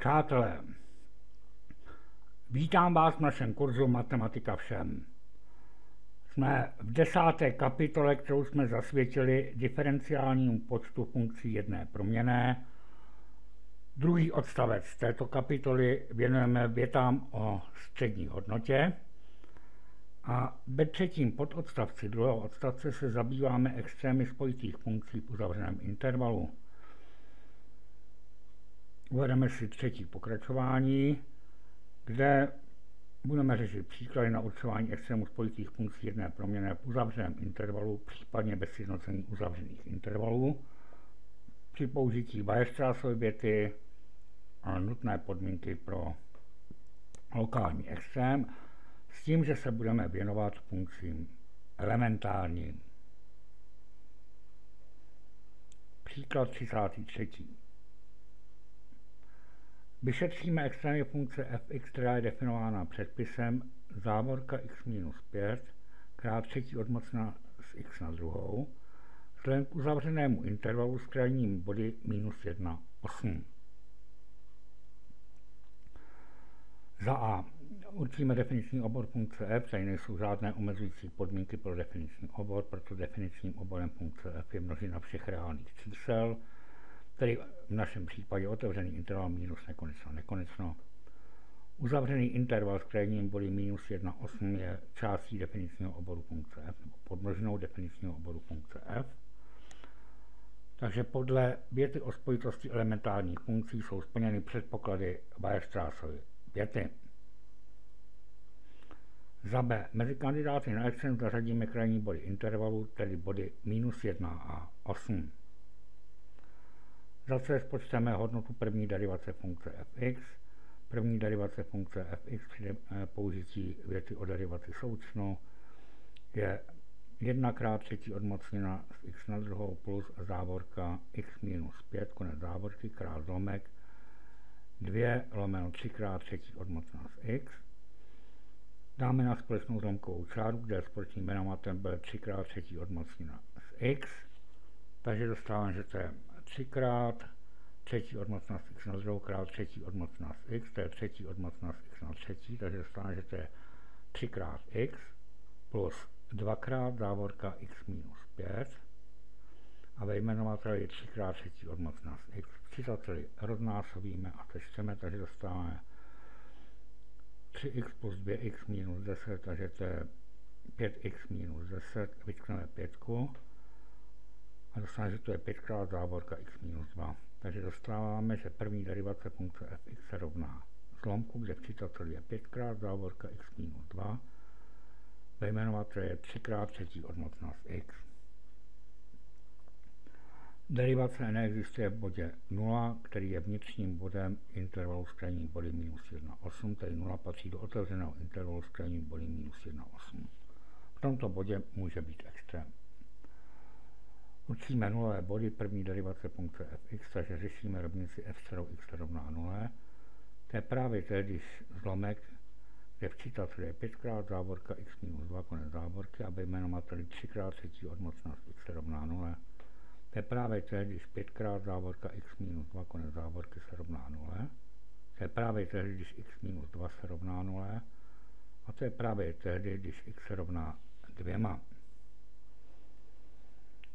Přátelé, vítám vás v našem kurzu Matematika všem. Jsme v desáté kapitole, kterou jsme zasvětili diferenciálnímu počtu funkcí jedné proměné. Druhý odstavec této kapitoly věnujeme větám o střední hodnotě. A ve třetím pododstavci druhého odstavce se zabýváme extrémy spojitých funkcí v uzavřeném intervalu. Uvedeme si třetí pokračování, kde budeme řešit příklady na určování extrému spojitých funkcí jedné proměny v uzavřeném intervalu, případně bez sjednocení uzavřených intervalů, při použití Weierstrassovy věty a nutné podmínky pro lokální extrém, s tím, že se budeme věnovat funkcím elementárním. Příklad 33. Vyšetříme extrémní funkce fx, která je definována předpisem závorka x minus 5 krát třetí odmocna z x na druhou, vzhledem k uzavřenému intervalu s krajními body minus 1, 8. Za A. Určíme definiční obor funkce f, tady nejsou žádné omezující podmínky pro definiční obor, proto definičním oborem funkce f je množina všech reálných čísel, tedy v našem případě otevřený interval minus nekonečno nekonečno. Uzavřený interval s krajním body minus 1, 8 je částí definičního oboru funkce f, nebo podmnožinou definičního oboru funkce f. Takže podle věty o spojitosti elementárních funkcí jsou splněny předpoklady Weierstrassovy věty. Za B. Mezi kandidáty na extrém zařadíme krajní body intervalu, tedy body minus 1 a 8. Zase spočteme hodnotu první derivace funkce fx. První derivace funkce fx při eh, použití věty o derivaci součnu je 1 krát třetí odmocněna z x na druhou plus závorka x minus 5, konec závorky, krát zlomek, 2 lomeno 3 krát třetí odmocněna z x. Dáme na společnou zlomkovou čáru, kde společným jmenovatem byl 3 krát třetí odmocněna z x. Takže dostáváme, že to je 3 krát třetí odmocnost x na druhou krát třetí odmocnost x, to je třetí odmocnost x na třetí, takže dostane, že to je 3 krát x plus 2 krát závorka x minus 5 a ve jmenovateli je 3 krát třetí odmocnost x. Čítateli roznásobíme a sečteme, takže dostáváme 3x plus 2x minus 10, takže to je 5x minus 10, vytkneme 5 a dostaneme, že to je 5 krát závorka x minus 2. Takže dostáváme, že první derivace funkce fx se rovná zlomku, kde v čítateli je 5 krát závorka x minus 2, ve jmenovateli je 3 krát třetí odmocnost x. Derivace neexistuje v bodě 0, který je vnitřním bodem intervalu s krajním body minus 1,8, tedy 0 patří do otevřeného intervalu s krajním body minus 1,8. V tomto bodě může být extrém. Učíme nulové body první derivace funkce fx, takže řešíme rovnici f kterou x rovná 0. To je právě to, když zlomek, kde v čítateli je 5 krát závorka x minus 2 konec závorky, aby jmenovateli 3 krát třetí odmocnost x rovná 0. To je právě to, když 5 krát závorka x minus 2 konec závorky se rovná 0. To je právě tehdy, když x minus 2 se rovná 0. A to je právě tehdy, když x se rovná 2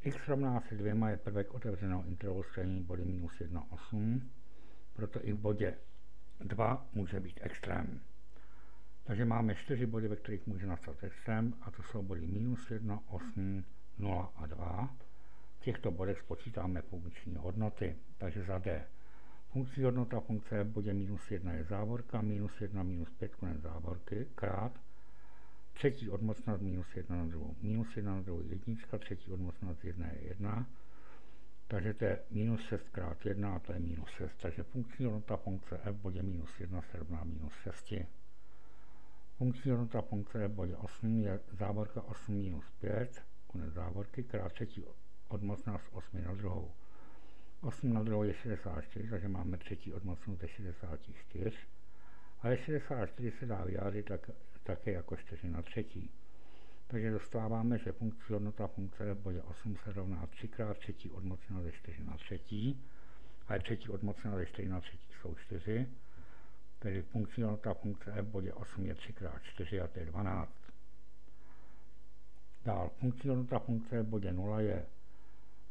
x rovná se dvěma je prvek otevřeného intervalu stejný body minus 1, 8, proto i v bodě 2 může být extrém. Takže máme čtyři body, ve kterých může nastat extrém, a to jsou body minus 1, 8, 0 a 2. V těchto bodech spočítáme funkční hodnoty, takže za D. Funkční hodnota funkce v bodě minus 1 je závorka, minus 1, minus 5 konec závorky, krát třetí odmocnost minus 1 na druhou. Minus 1 na druhou jednička, třetí odmocnost 1 je 1. Takže to je minus 6 krát 1 a to je minus 6. Takže funkční hodnota funkce f bodě minus 1 se rovná minus 6. Funkční hodnota funkce f bodě 8 je závorka 8 minus 5, konec závorky, krát třetí odmocnost 8 na druhou. 8 na druhou je 64, takže máme třetí odmocnost ze 64. Ale 64 se dá vyjádřit tak také jako 4 na třetí. Takže dostáváme, že funkční hodnota funkce v bodě 8 se rovná 3 krát třetí odmocněno ze 4 na třetí. a je třetí odmocněná ze 4 na třetí jsou 4, tedy funkční hodnota funkce f v bodě 8 je 3 x 4 a to je 12. Dál funkční hodnota funkce v bodě 0 je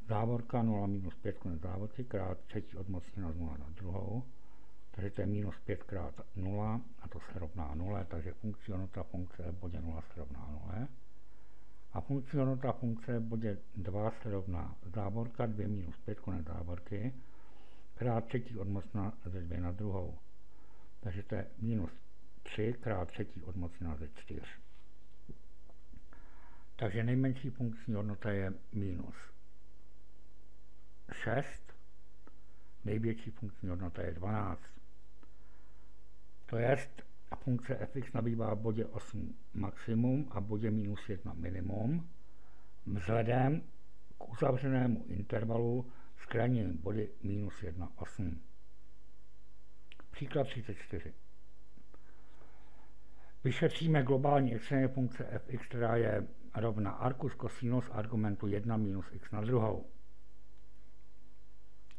závorka 0 minus 5 konec závorky krát třetí odmocněná z 0 na druhou, takže to je minus 5 krát 0 a to se rovná 0, takže funkční hodnota funkce v bodě 0 se rovná 0. A funkční hodnota funkce v bodě 2 se rovná závorka 2 minus 5 konec závorky krát třetí odmocná ze 2 na druhou. Takže to je minus 3 krát třetí odmocná ze 4. Takže nejmenší funkční hodnota je minus 6, největší funkční hodnota je 12. To je, a funkce fx nabývá v bodě 8 maximum a v bodě minus 1 minimum vzhledem k uzavřenému intervalu s krajními body minus 1, 8. Příklad 34. Vyšetříme globální extrémní funkce fx, která je rovna arcus cosinus argumentu 1 minus x na druhou.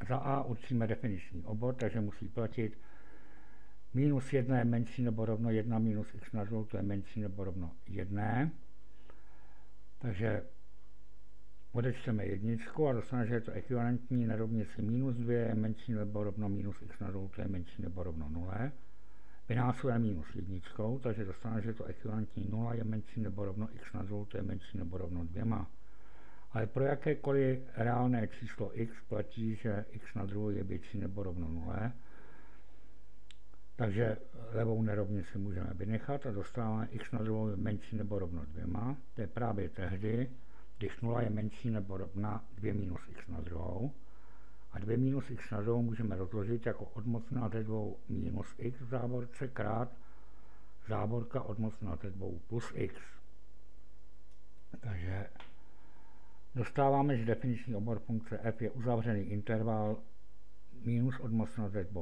Za a určíme definiční obor, takže musí platit minus 1 je menší nebo rovno 1 minus x na druhou, to je menší nebo rovno 1. Takže odečteme jedničku a dostaneme, že je to ekvivalentní na rovnici minus 2 je menší nebo rovno minus x na druhou, to je menší nebo rovno 0. Vynásobujeme minus jedničkou, takže dostaneme, že je to ekvivalentní 0 je menší nebo rovno x na druhou, to je menší nebo rovno 2. Ale pro jakékoliv reálné číslo x platí, že x na druhou je větší nebo rovno 0. Takže levou nerovnici můžeme vynechat a dostáváme x na druhou je menší nebo rovno 2. To je právě tehdy, když 0 je menší nebo rovna 2 minus x na druhou. A 2 minus x na druhou můžeme rozložit jako odmocná ze 2 minus x v závorce krát závorka odmocná ze 2 plus x. Takže dostáváme, že definiční obor funkce f je uzavřený interval minus odmocná ze 2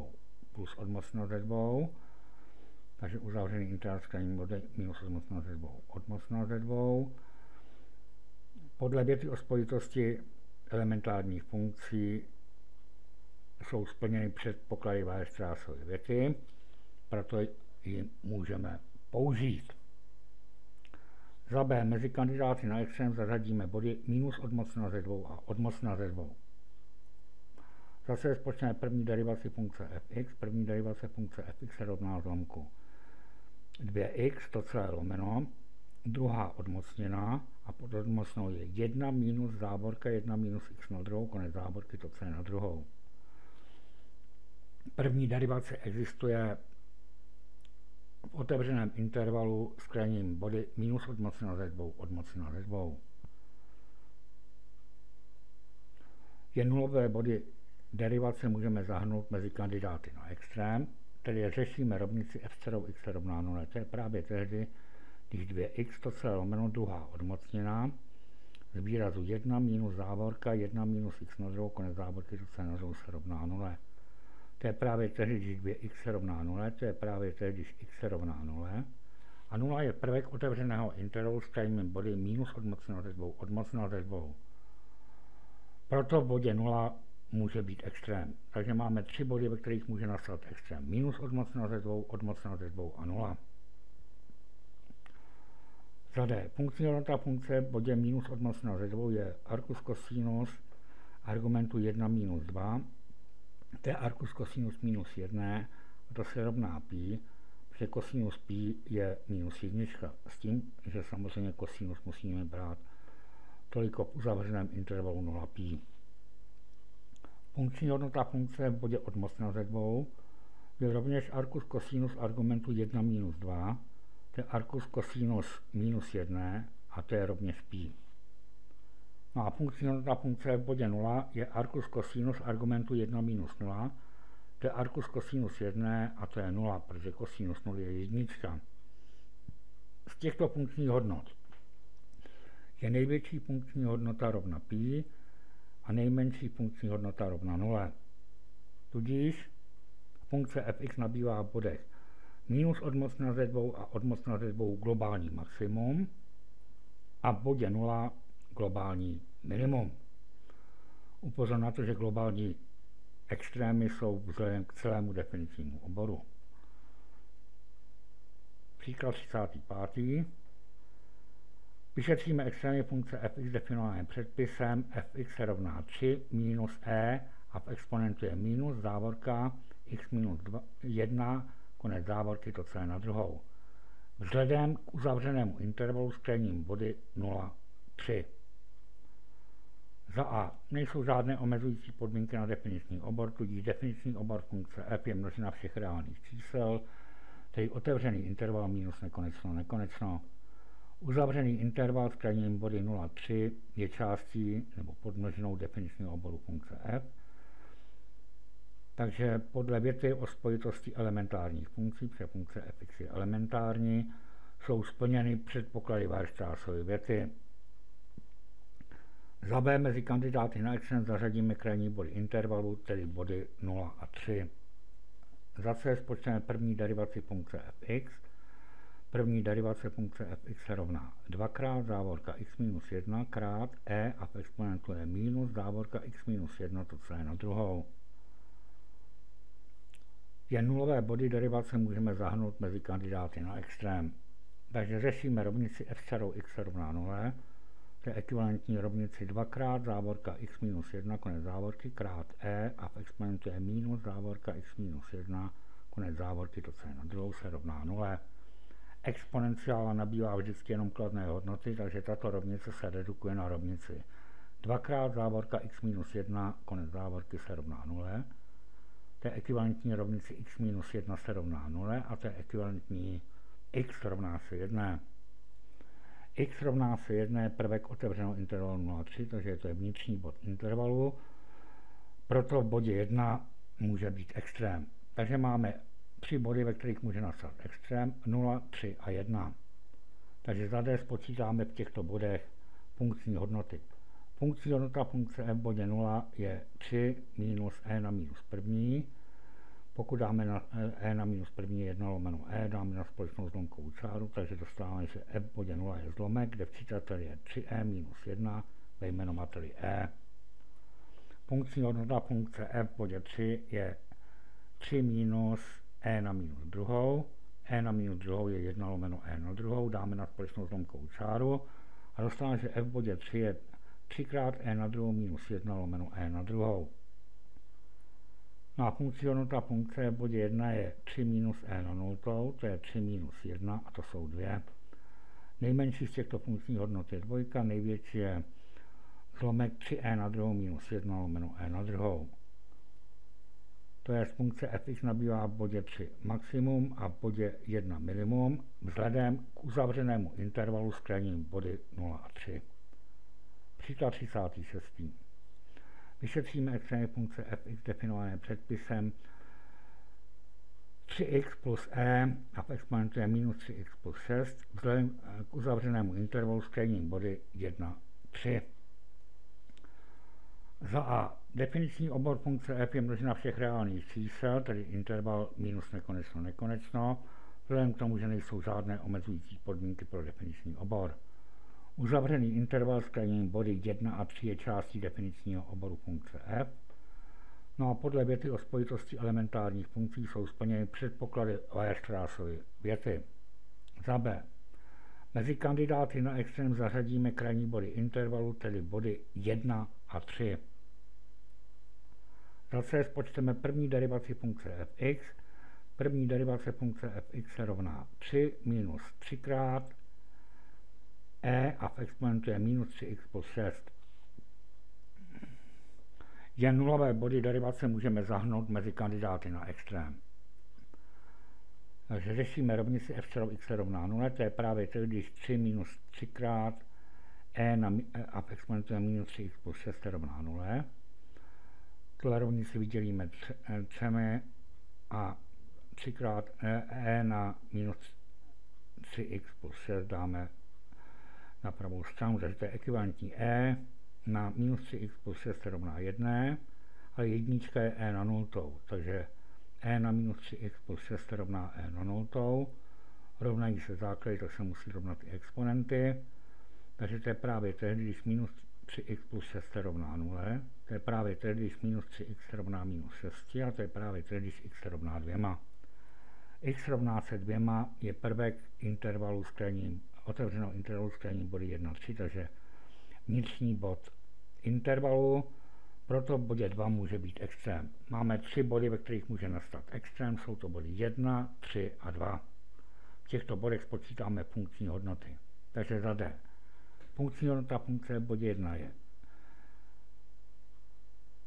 plus odmocná ze 2, takže uzavřený krajním bodem minus 2 odmocná ze 2 podle věty o spojitosti elementárních funkcí jsou splněny předpoklady Weierstrassovy věty, proto ji můžeme použít. Za B mezi kandidáty na extrém zařadíme body minus odmocná ze dvou a odmocná ze dvou. Zase spočneme první derivaci funkce fx, první derivace funkce fx se rovná zlomku 2x, to celé lomeno, druhá odmocněná a pod odmocnou je 1 minus závorka 1 minus x na druhou, konec závorky, to je na druhou. První derivace existuje v otevřeném intervalu s krajním body minus odmocněná ze dvou, odmocněná ze dvou. Je nulové body derivace můžeme zahrnout mezi kandidáty na extrém, tedy řešíme rovnici f kterou x rovná 0. To je právě tehdy, když 2x to celé lomeno druhá odmocněná z výrazu 1 minus závorka 1 minus x na druhou konec závorky to celé na druhou se rovná 0. To je právě tehdy, když 2x se rovná 0, to je právě tehdy, když x se rovná 0. A 0 je prvek otevřeného intervalu s krajním body minus odmocného ze dvou, odmocného ze dvou. Proto v bodě 0 může být extrém. Takže máme tři body, ve kterých může nastat extrém. Minus odmocného ze dvou, odmocného ze dvou a 0. Za D. Funkční hodnota funkce v bodě minus odmocného ze dvou je arcus cosinus argumentu 1 minus 2. To je arcus cosinus minus 1, a to se rovná pi, protože cosinus pi je minus 1, s tím, že samozřejmě cosinus musíme brát toliko v uzavřeném intervalu 0 pi. Funkční hodnota funkce v bodě odmocného ze dvou je rovněž arcus cosinus argumentu 1 minus 2, to je arcus cosinus minus 1 a to je rovněž pi. No a funkční hodnota funkce v bodě 0 je arcus cosinus argumentu 1 minus 0, to je arcus cosinus 1 a to je 0, protože cosinus 0 je jednička. Z těchto funkčních hodnot je největší funkční hodnota rovna pi a nejmenší funkční hodnota rovna 0. Tudíž funkce fx nabývá v bodech minus odmocná ze dvou a odmocná ze dvou globální maximum a v bodě 0 globální minimum. Upozor na to, že globální extrémy jsou vzhledem k celému definičnímu oboru. Příklad 35. Vyšetříme extrémní funkce fx definované předpisem fx se rovná 3 minus e a v exponentu je minus závorka x minus 1 konec závorky to celé na druhou. Vzhledem k uzavřenému intervalu s krajním body 0,3. Za A. Nejsou žádné omezující podmínky na definiční obor, tudíž definiční obor funkce f je množina všech reálných čísel, tedy otevřený interval minus nekonečno nekonečno. Uzavřený interval s krajním body 0,3 je částí nebo podmnožinou definičního oboru funkce f. Takže podle věty o spojitosti elementárních funkcí, protože funkce fx je elementární, jsou splněny předpoklady Weierstrassovy věty. Za B mezi kandidáty na extrém zařadíme krajní body intervalu, tedy body 0 a 3. Za C spočteme první derivaci funkce fx. První derivace funkce fx se rovná 2 krát závorka x minus 1 krát e a v exponentu je minus závorka x minus 1, to celé na druhou. Jen nulové body derivace můžeme zahrnout mezi kandidáty na extrém. Takže řešíme rovnici f čarou x se rovná 0, to je ekvivalentní rovnici 2 krát závorka x minus 1 konec závorky krát e a v exponentu je minus závorka x minus 1 konec závorky, to co je na druhou se rovná 0. Exponenciála nabývá vždycky jenom kladné hodnoty, takže tato rovnice se redukuje na rovnici 2 krát závorka x minus 1 konec závorky se rovná 0. To je ekvivalentní rovnici x minus 1 se rovná 0 a je ekvivalentní x rovná se 1 x rovná se 1 prvek otevřeného intervalu 0,3, takže to je vnitřní bod intervalu. Proto v bodě 1 může být extrém. Takže máme tři body, ve kterých může nastat extrém 0, 3 a 1. Takže za D spočítáme v těchto bodech funkční hodnoty. Funkční hodnota funkce f v bodě 0 je 3 minus e na minus první, pokud dáme na e na minus první 1 lomeno e, dáme na společnou zlomkovou čáru, takže dostáváme, že f v bodě 0 je zlomek, kde v čítateli je 3e minus 1 ve jmenovateli e. Funkční hodnota funkce f v bodě 3 je 3 minus e na minus druhou, e na minus druhou je 1 lomeno e na druhou, dáme na společnou zlomkovou čáru a dostáváme, že f v bodě 3 je 3 krát e na druhou minus 1 lomeno e na druhou. No a funkční hodnota funkce v bodě 1 je 3 minus e na nultou, to je 3 minus 1 a to jsou 2. Nejmenší z těchto funkčních hodnot je dvojka, největší je zlomek 3e na druhou minus 1 lomeno e na druhou. To je funkce fx nabývá v bodě 3 maximum a v bodě 1 minimum vzhledem k uzavřenému intervalu s krajním body 0 a 3. Příklad 36. Vyšetříme extrémní funkce fx definované předpisem 3x plus e a v exponentu je minus 3x plus 6 vzhledem k uzavřenému intervalu s krajním body 1, 3. Za a. Definiční obor funkce f je množina všech reálných čísel, tedy interval minus nekonečno nekonečno, vzhledem k tomu, že nejsou žádné omezující podmínky pro definiční obor. Uzavřený interval s krajním body 1 a 3 je částí definičního oboru funkce f. No a podle věty o spojitosti elementárních funkcí jsou splněny předpoklady Weierstrassovy věty. Za b. Mezi kandidáty na extrém zařadíme krajní body intervalu, tedy body 1 a 3. Za c spočteme první derivaci funkce fx. První derivace funkce fx se rovná 3 minus 3 krát e a v exponentu je minus 3x plus 6. Jen nulové body derivace můžeme zahnout mezi kandidáty na extrém. Takže řešíme rovnici f čarou x rovná 0, to je právě to, když 3 minus 3 krát e na, a v exponentu je minus 3x plus 6 je rovná 0. Tuhle rovnici vydělíme. Třemi a 3 krát e, na minus 3x plus 6 dáme na pravou stranu, takže to je ekvivalentní e na minus 3x plus 6 se rovná 1, ale jednička je e na nultou, takže e na minus 3x plus 6 se rovná e na nultou, rovnají se základy, tak se musí rovnat i exponenty, takže to je právě tehdy, když minus 3x plus 6 se rovná 0. To je právě tedy, když minus 3x se rovná minus 6 a to je právě tedy, když x rovná 2. x rovná se 2 je prvek intervalu s krajním, otevřenou intervalu s krajním body 1, 3, takže vnitřní bod intervalu, proto v bodě 2 může být extrém. Máme tři body, ve kterých může nastat extrém, jsou to body 1, 3 a 2. V těchto bodech spočítáme funkční hodnoty. Takže za D. Funkční hodnota funkce v bodě 1 je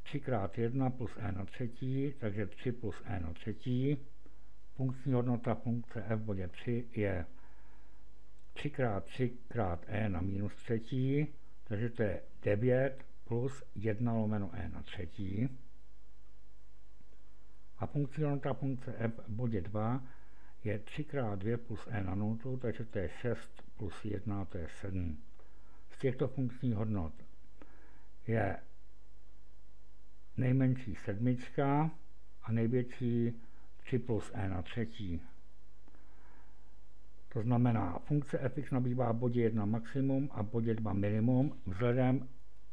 3 krát 1 plus e na třetí, takže 3 plus e na třetí. Funkční hodnota funkce f v bodě 3 je 3 krát 3 krát e na minus třetí, takže to je 9 plus 1 lomeno e na třetí. A funkční hodnota funkce f v bodě 2 je 3 krát 2 plus e na nultu, takže to je 6 plus 1, to je 7 z těchto funkčních hodnot je nejmenší sedmička a největší 3 plus e na třetí. To znamená, funkce fx nabývá bodě 1 maximum a bodě 2 minimum vzhledem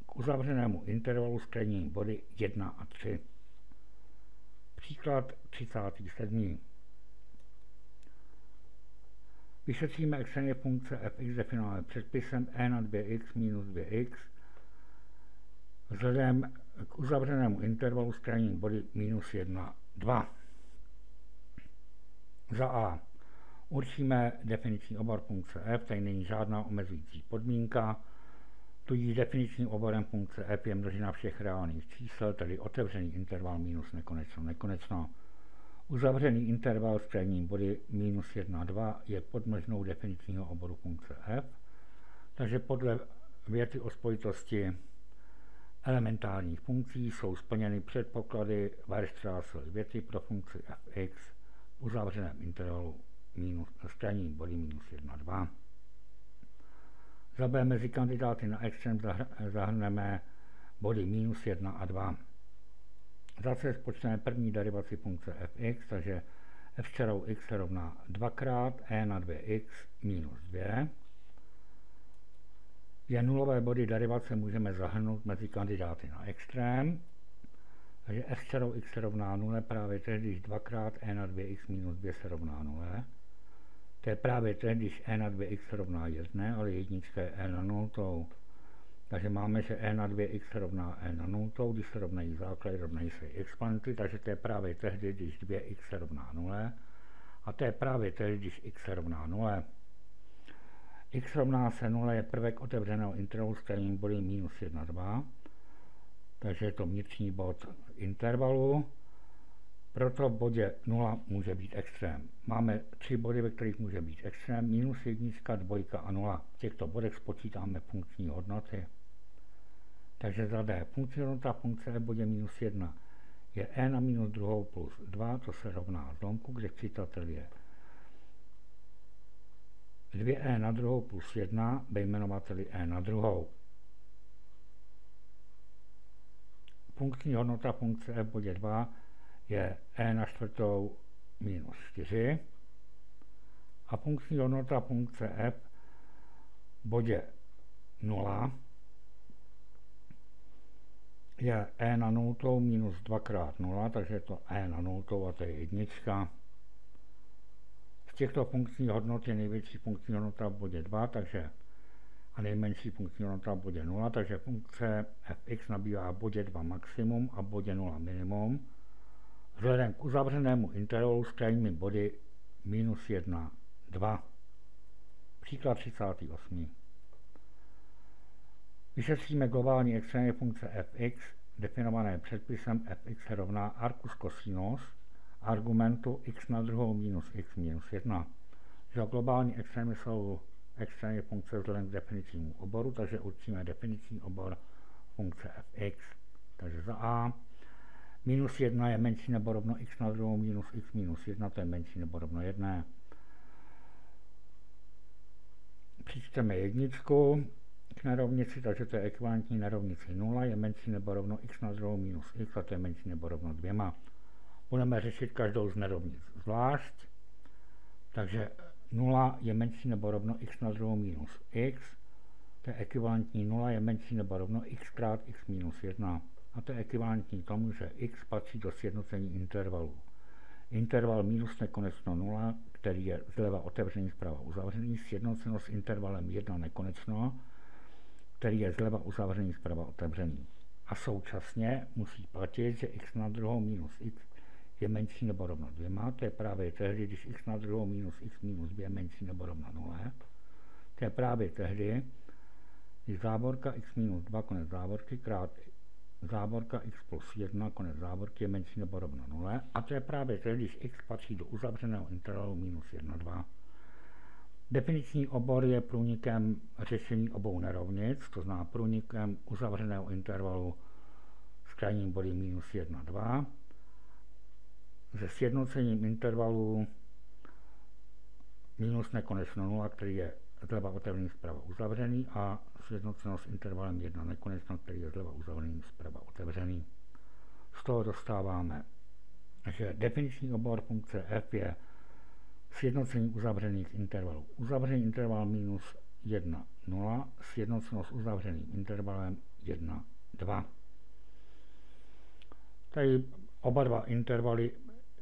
k uzavřenému intervalu s body 1 a 3. Příklad 37. Vyšetříme extrémně funkce fx definované předpisem e na 2x minus 2x vzhledem k uzavřenému intervalu s krajním body minus 1, 2. Za a určíme definiční obor funkce f, tady není žádná omezující podmínka, tudíž definičním oborem funkce f je množina všech reálných čísel, tedy otevřený interval minus nekonečno nekonečno. Uzavřený interval s krajním body minus 1, 2 je podmnožnou definičního oboru funkce f, takže podle věty o spojitosti elementárních funkcí jsou splněny předpoklady Weierstrassové věty pro funkci fx v uzavřeném intervalu minus, s krajním body minus 1, 2. Za B mezi kandidáty na extrém zahrneme body minus 1 a 2. Zase spočteme první derivaci funkce fx, takže f čarou x se rovná 2krát e na 2x minus 2. Je nulové body derivace můžeme zahrnout mezi kandidáty na extrém. Takže f čarou x se rovná 0 právě tehdy, když 2krát e na 2x minus 2 se rovná 0. To je právě tehdy, když e na 2x se rovná 1, ale jednička je e na 0. Takže máme, že e na 2x rovná e na 0, když se rovnají základy, rovnají se exponenty, takže to je právě tehdy, když 2x se rovná 0. A to je právě tehdy, když x se rovná 0. x rovná se 0 je prvek otevřeného intervalu s kterým body minus 1, 2. Takže je to vnitřní bod intervalu. Proto v bodě 0 může být extrém. Máme tři body, ve kterých může být extrém, minus jednička, dvojka a 0. V těchto bodech spočítáme funkční hodnoty. Takže za D funkce hodnota funkce v bodě minus 1 je e na minus druhou plus 2, to se rovná zlomku, kde čítatel je 2e na druhou plus 1 ve jmenovateli e na druhou. Funkční hodnota funkce v bodě 2 je e na čtvrtou minus 4 a funkční hodnota funkce f bodě 0 je e na nultou minus 2 krát 0, takže je to e na nultou a to je jednička. Z těchto funkčních hodnot je největší funkční hodnota v bodě 2, takže a nejmenší funkční hodnota v bodě 0, takže funkce fx nabývá v bodě 2 maximum a v bodě 0 minimum. Vzhledem k uzavřenému intervalu s krajními body minus 1, 2. Příklad 38. Vyšetříme globální extrémní funkce fx, definované předpisem fx rovná arcus cosinus argumentu x na druhou minus x minus 1. Že globální extrémy jsou extrémní funkce vzhledem k definičnímu oboru, takže určíme definiční obor funkce fx. Takže za a minus 1 je menší nebo rovno x na druhou minus x minus 1, to je menší nebo rovno 1. Přičteme jedničku, k nerovnici, takže to je ekvivalentní nerovnici 0, je menší nebo rovno x na druhou minus x a to je menší nebo rovno dvěma. Budeme řešit každou z nerovnic zvlášť, takže 0 je menší nebo rovno x na druhou minus x, To je ekvivalentní 0 je menší nebo rovno x krát x minus 1. A to je ekvivalentní tomu, že x patří do sjednocení intervalu. Interval minus nekonečno 0, který je zleva otevřený, zprava uzavřený, sjednoceno s intervalem 1 nekonečno, který je zleva uzavřený, zprava otevřený. A současně musí platit, že x na druhou minus x je menší nebo rovno 2. To je právě tehdy, když x na druhou minus x minus 2 je menší nebo rovno 0. To je právě tehdy, když závorka x minus 2 konec závorky krát závorka x plus 1 konec závorky je menší nebo rovno 0. A to je právě tehdy, když x patří do uzavřeného intervalu minus 1, 2. Definiční obor je průnikem řešení obou nerovnic, to znamená průnikem uzavřeného intervalu s krajním body minus 1, 2 se sjednocením intervalu minus nekonečno 0, který je zleva otevřený, zprava uzavřený a sjednoceno s intervalem 1 nekonečno, který je zleva uzavřený, zprava otevřený. Z toho dostáváme, že definiční obor funkce f je sjednocení uzavřených intervalů. Uzavřený interval minus 1, 0, sjednoceno s uzavřeným intervalem 1, 2. Tady oba dva intervaly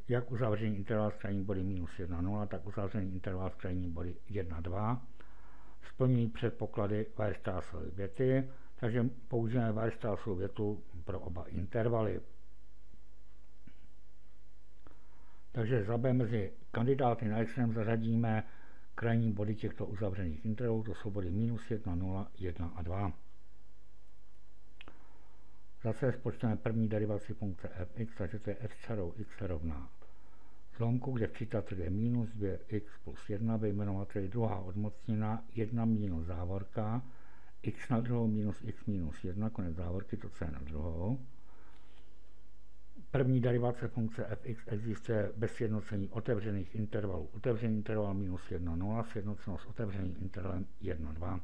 jak uzavřený interval s krajním body minus 1, 0, tak uzavřený interval s krajním body 1, 2 splňují předpoklady Weierstrassovy věty, takže použijeme Weierstrassovu větu pro oba intervaly. Takže za B mezi kandidáty na extrém zařadíme krajní body těchto uzavřených intervalů, to jsou body minus 1, 0, 1 a 2. Zase spočteme první derivaci funkce fx, takže to je f čarou x rovná zlomku, kde v je minus 2x plus 1, vyjmenovateli druhá odmocnina, 1 minus závorka, x na druhou minus x minus 1, konec závorky, to co je na druhou. První derivace funkce fx existuje bez sjednocení otevřených intervalů. Otevřený interval minus 1, 0, sjednoceno s otevřeným intervalem 1, 2.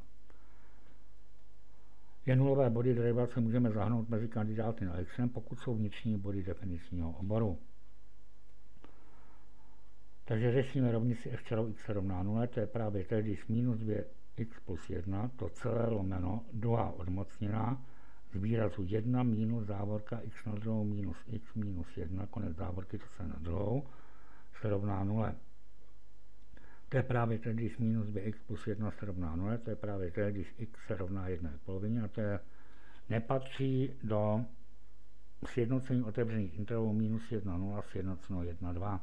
Je nulové body derivace můžeme zahnout mezi kandidáty na x, pokud jsou vnitřní body definičního oboru. Takže řešíme rovnici f čarou x rovná 0, to je právě tehdy, když minus 2x plus 1, to celé lomeno, druhá odmocněná, z výrazu 1 minus závorka x na druhou minus x minus 1, konec závorky, to se na druhou, se rovná 0. To je právě tehdy, když minus 2x plus 1 se rovná 0, to je právě tehdy, když x se rovná 1 polovině a to je, nepatří do sjednocení otevřených intervalů minus 1, 0, sjednoceno 1, 2.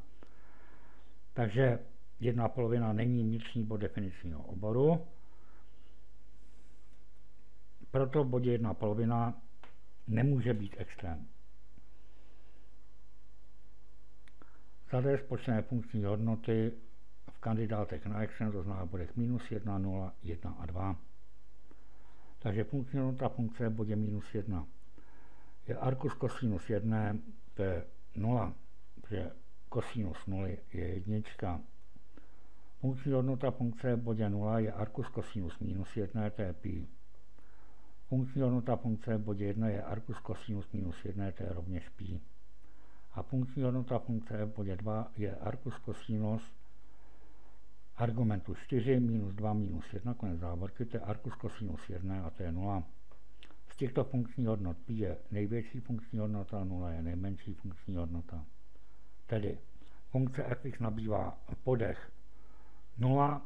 Takže jedna polovina není vnitřní bod definičního oboru. Proto v bodě jedna polovina nemůže být extrém. Za D spočtené funkční hodnoty v kandidátech na extrém, to znamená bodech minus 1, 0, 1 a 2. Takže funkční hodnota funkce v bodě minus 1 je arkus kosinus 1, to je 0, protože kosinus 0 je jednička. Funkční hodnota funkce v bodě 0 je arkus kosinus minus 1, to je pi. Funkční hodnota funkce v bodě 1 je arkus kosinus minus 1, to je rovněž pi. A funkční hodnota funkce v bodě 2 je arkus kosinus argumentu 4 minus 2 minus 1, konec závorky, to je arkus kosinus 1 a to je 0. Z těchto funkčních hodnot pi je největší funkční hodnota, 0 je nejmenší funkční hodnota. Tedy funkce fx nabývá v bodech 0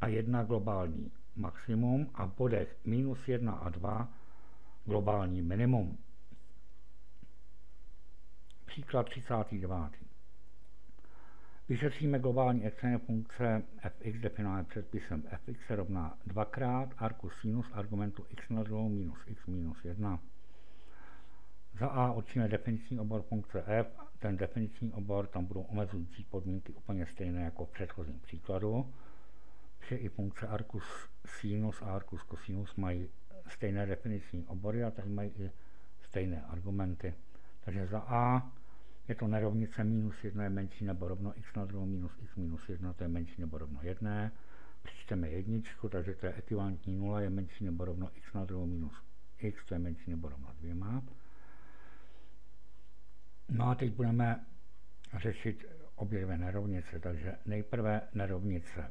a 1 globální maximum a v bodech minus 1 a 2 globální minimum. Příklad 39. Vyšetříme globální extrémní funkce fx definované předpisem fx se rovná 2krát arcus sinus argumentu x na druhou minus x minus 1. Za A určíme definiční obor funkce f, ten definiční obor, tam budou omezující podmínky úplně stejné jako v předchozím příkladu, že i funkce arcus sinus a arcus cosinus mají stejné definiční obory a tady mají i stejné argumenty. Takže za A je to nerovnice minus 1 je menší nebo rovno x na druhou minus x minus 1, to je menší nebo rovno 1. Přičteme jedničku, takže to je ekvivalentní 0 je menší nebo rovno x na druhou minus x, to je menší nebo rovno 2. No a teď budeme řešit obě dvě nerovnice, takže nejprve nerovnice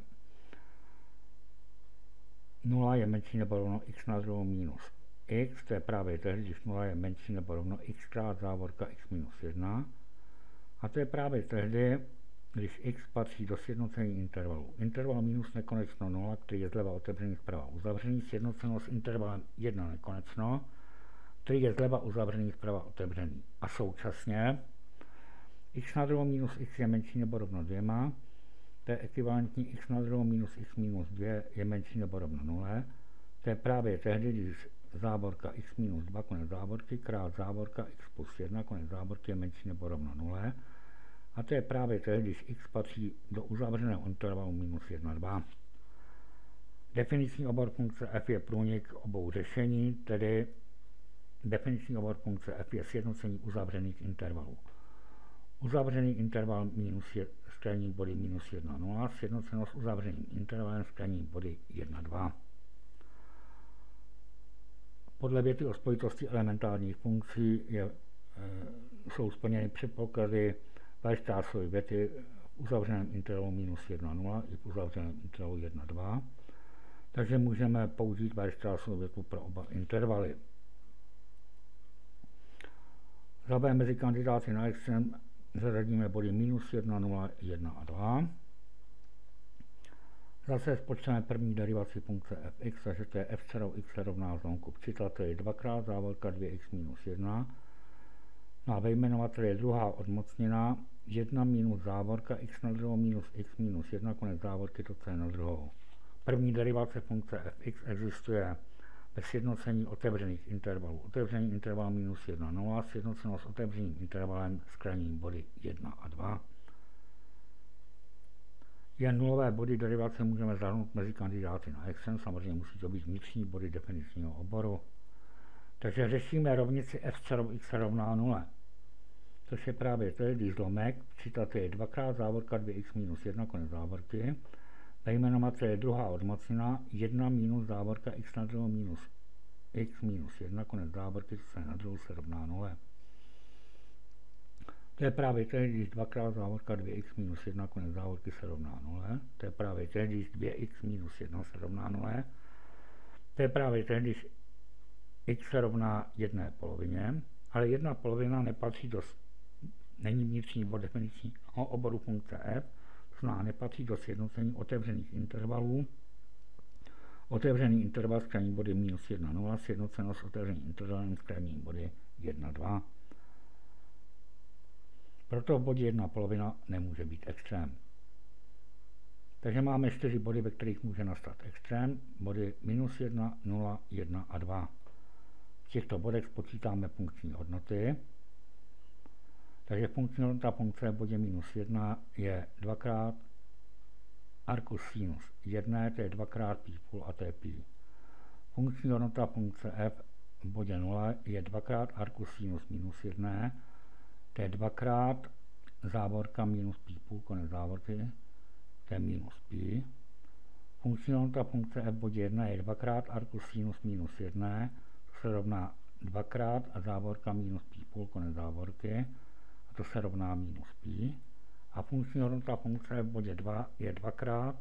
0 je menší nebo rovno x na druhou minus x, to je právě tehdy, když 0 je menší nebo rovno x krát závorka x minus 1. A to je právě tehdy, když x patří do sjednocení intervalu. Interval minus nekonečno 0, který je zleva otevřený zprava uzavřený, sjednoceno s intervalem 1 nekonečno, který je zleva uzavřený zprava otevřený. A současně x na druhou minus x je menší nebo rovno 2, to je ekvivalentní x na druhou minus x minus 2 je menší nebo rovno 0. To je právě tehdy, když závorka x minus 2 konec závorky krát závorka x plus 1 konec závorky je menší nebo rovno 0. A to je právě tehdy, když x patří do uzavřeného intervalu minus 1, 2. Definiční obor funkce f je průnik obou řešení, tedy definiční obor funkce f je sjednocení uzavřených intervalů. Uzavřený interval minus skrajní body minus 1,0, 0, sjednoceno s uzavřeným intervalem skrajní body 1,2. Podle věty o spojitosti elementárních funkcí je, e, jsou splněny předpoklady Weisstrasovy věty v uzavřeném intervalu minus 1,0 i v uzavřeném intervalu 1,2. Takže můžeme použít Weisstrassovu větu pro oba intervaly. Za B mezi kandidáty na extrém zařadíme body minus 1, 0, 1 a 2. Zase spočteme první derivaci funkce fx, takže to je f dcerou x rovná zlomku přítla, to je 2krát závorka 2x minus 1. No a ve jmenovateli je druhá odmocněná 1 minus závorka x na druhou minus x minus 1 konec závorky to c na druhou. První derivace funkce fx existuje ve sjednocení otevřených intervalů. Otevřený interval minus 1, 0, sjednoceno s otevřeným intervalem s krajním body 1 a 2. Jen nulové body derivace můžeme zahrnout mezi kandidáty na extrém, samozřejmě musí to být vnitřní body definičního oboru. Takže řešíme rovnici f x rovná 0. Což je právě to, když zlomek, přitaty je 2 závorka 2x minus 1 konec závorky, ve jmenomatce je druhá odmocněná 1 minus závorka x na druhou minus x minus 1 konec závorky, co se na druhou se rovná 0. To je právě ten, když dvakrát závorka 2x minus 1 konec závorky se rovná 0. To je právě ten, když 2x minus 1 se rovná 0. To je právě ten, když x se rovná jedné polovině, ale jedna polovina nepatří do, není vnitřní bod definičního oboru funkce f, znamená nepatří do sjednocení otevřených intervalů. Otevřený interval s krajní body minus 1, 0, sjednoceno s otevřeným intervalem s krajní body 1, 2. Proto v bodě 1 polovina nemůže být extrém. Takže máme čtyři body, ve kterých může nastat extrém, body minus 1, 0, 1 a 2. V těchto bodech spočítáme funkční hodnoty. Takže hodnota funkce v bodě minus 1 je 2 arcus sinus 1, to je 2 pi půl a to je pi. Funkční hodnota funkce f v bodě 0 je 2 arcus sinus minus 1, to je dvakrát závorka minus pi půl, konec závorky, to je minus pi. Funkční hodnota funkce f bodě 1 je dvakrát arcus sinus minus 1, to se rovná dvakrát a závorka minus pi půl, konec závorky, to se rovná minus pi. A funkční hodnota funkce f bodě 2 je dvakrát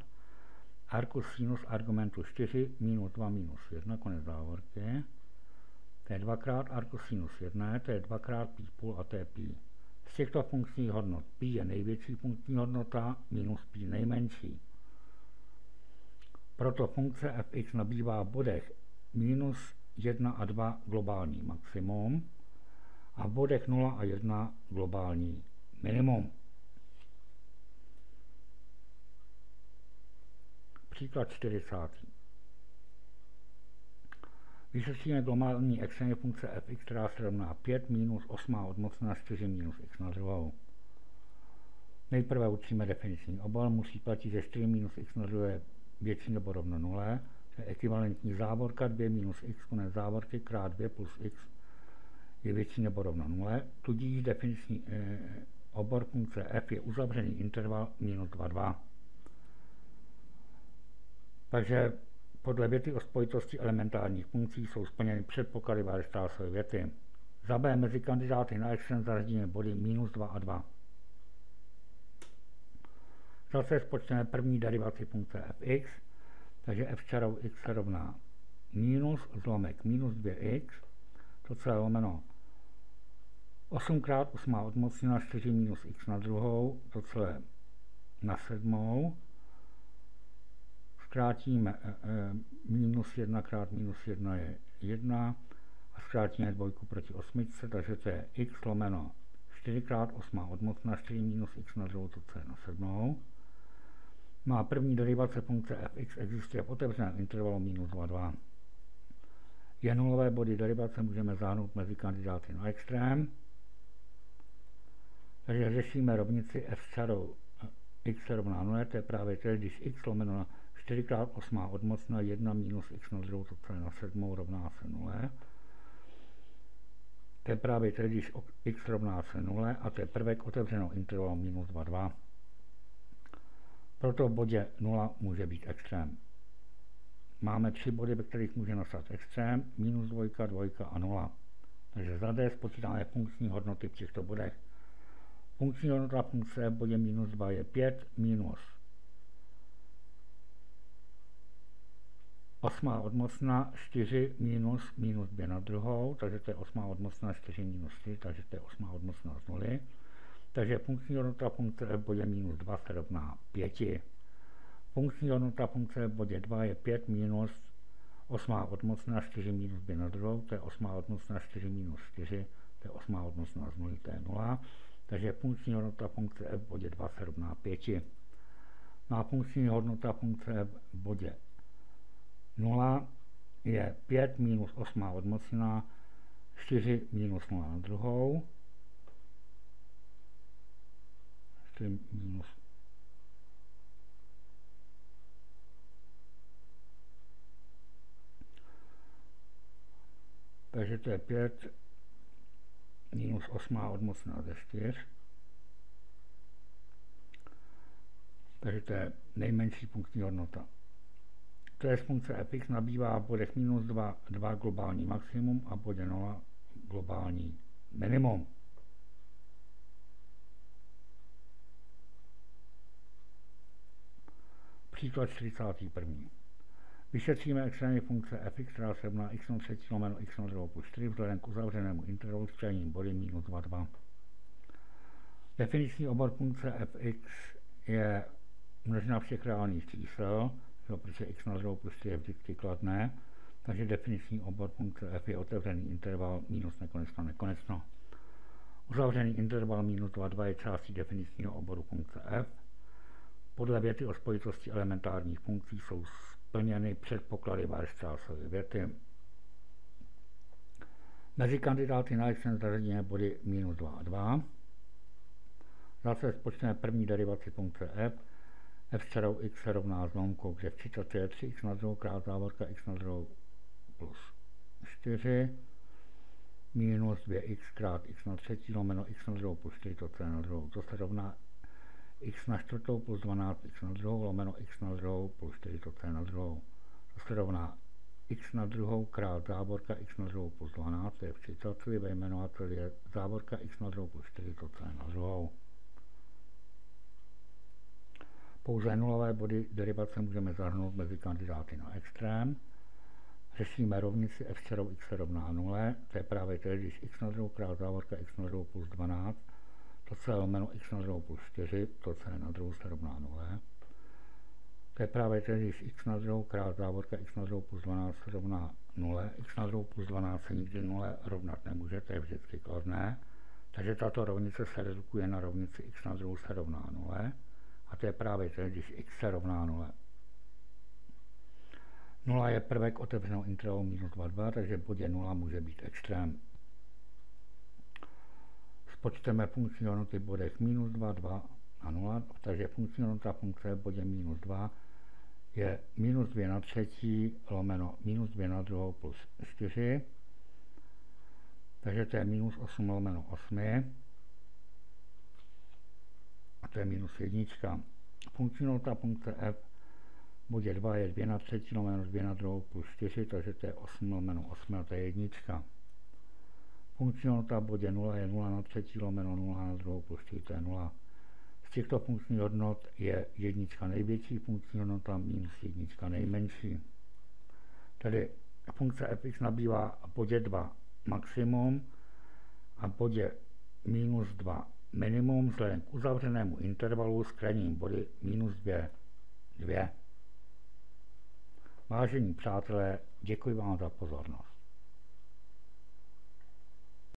arcus sinus argumentu 4 minus 2 minus 1, konec závorky. To je dvakrát arcus sinus 1, to je dvakrát pi půl a to je pi. Z těchto funkčních hodnot pi je největší funkční hodnota, minus pi nejmenší. Proto funkce fx nabývá v bodech minus 1 a 2 globální maximum a v bodech 0 a 1 globální minimum. Příklad 40. Vyřešíme globální extrémní funkce fx, která se rovná 5 minus 8 odmocná 4 minus x na druhou. Nejprve učíme definiční obal, musí platit, že 4 minus x na druhé větší nebo rovno 0, to je ekvivalentní závorka 2 minus x konec závorky krát 2 plus x je větší nebo rovno 0, tudíž definiční e, obor funkce f je uzavřený interval minus 2, 2. Takže podle věty o spojitosti elementárních funkcí jsou splněny předpoklady Weierstrassovy věty. Za B mezi kandidáty na extrém zařadíme body minus 2 a 2. Zase spočteme první derivaci funkce fx, Takže f čarou x se rovná minus zlomek minus 2x, to celé lomeno 8 krát 8 odmocněna 4 minus x na druhou, to celé na sedmou. Zkrátíme e, e, minus 1 krát minus 1 je 1 a zkrátíme dvojku proti osmičce, takže to je x lomeno 4 krát 8 odmocna 4 minus x na druhou, to celé na sedmou. No a první derivace funkce fx existuje v otevřeném intervalu minus 2, 2. Je nulové body derivace můžeme záhnout mezi kandidáty na extrém. Takže řešíme rovnici f čarou x rovná 0, to je právě to, když x lomeno na 4 x 8 odmocna 1 minus x na druhou, to je na 7 rovná se 0. To je právě to, když x rovná se 0 a to je prvek otevřenou intervalu minus 2, 2. Proto v bodě 0 může být extrém. Máme tři body, ve kterých může nastat extrém, minus 2, 2 a 0. Takže za D spočítáme funkční hodnoty v těchto bodech. Funkční hodnota funkce v bodě minus 2 je 5 minus 8 odmocna 4 minus minus 2 na druhou, takže to je 8 odmocna 4 minus 4, takže to je 8 odmocna z 0. Takže funkční hodnota funkce v bodě minus 2 se rovná 5. Funkční hodnota funkce v bodě 2 je 5 minus 8 odmocna 4 minus 2 na druhou, to je 8 odmocna 4 minus 4, to je 8 odmocna z 0, to je 0. Takže funkční hodnota funkce f v bodě 2 se rovná 5. No a funkční hodnota funkce v bodě 0 je 5 minus 8 odmocněná 4 minus 0 na druhou. 4 minus Takže to je 5 minus 8 odmocná ze 4. Takže to je nejmenší punktní hodnota. To je z funkce fx nabývá v bodech minus 2, 2 globální maximum a bodě 0 globální minimum. Příklad 41. Vyšetříme extrémní funkce fx, která se rovná x na třetí lomeno x na druhou plus 4 vzhledem k uzavřenému intervalu s krajním body minus 2, 2. Definiční obor funkce fx je množina všech reálných čísel, jo, protože x na druhou plus 4 je vždycky kladné, takže definiční obor funkce f je otevřený interval minus nekonečno nekonečno. Uzavřený interval minus 2, 2 je částí definičního oboru funkce f. Podle věty o spojitosti elementárních funkcí jsou splněny předpoklady Weierstrassovy věty. Mezi kandidáty na extrém zařadíme body minus 2 a 2. Zase spočteme první derivaci funkce f. f čarou x se rovná zlomkou, kde v čítace je 3x na druhou krát závorka x na druhou plus 4 minus 2x krát x na třetí lomeno x na druhou plus 4 to je na druhou. To se rovná x na čtvrtou plus 12 x na druhou lomeno x na druhou plus 4 to je na druhou. To se rovná x na druhou krát závorka x na druhou plus 12, to je v číselci, ve jmenovateli je závorka x na druhou plus 4 to je na druhou. Pouze nulové body derivace můžeme zahrnout mezi kandidáty na extrém. Řešíme rovnici f x rovná 0, to je právě to, když x na druhou krát závorka x na druhou plus 12 to celé lomeno x na druhou plus 4, to celé na druhou se rovná 0. To je právě tedy, když x na druhou krát závorka x na druhou plus 12 se rovná 0, x na druhou plus 12 se nikdy 0 rovnat nemůže, to je vždycky kladné. Takže tato rovnice se redukuje na rovnici x na druhou se rovná 0. A to je právě tedy, když x se rovná 0. 0 je prvek otevřenou intervalu minus 2, 2, takže v bodě 0 může být extrém spočteme funkční hodnoty v bodech minus 2, 2 a 0, takže funkční hodnota funkce v bodě minus 2 je minus 2 na třetí lomeno minus 2 na druhou plus 4, takže to je minus 8 lomeno 8 a to je minus jednička. Funkční hodnota funkce f v bodě 2 je 2 na třetí lomeno 2 na druhou plus 4, takže to je 8 lomeno 8 a to je jednička. Funkční hodnota v bodě 0 je 0 na třetí lomeno 0 na druhou plus 4, to je 0. Z těchto funkčních hodnot je jednička největší funkční hodnota minus jednička nejmenší. Tedy funkce fx nabývá v bodě 2 maximum a v bodě minus 2 minimum vzhledem k uzavřenému intervalu s krajním body minus 2, 2. Vážení přátelé, děkuji vám za pozornost.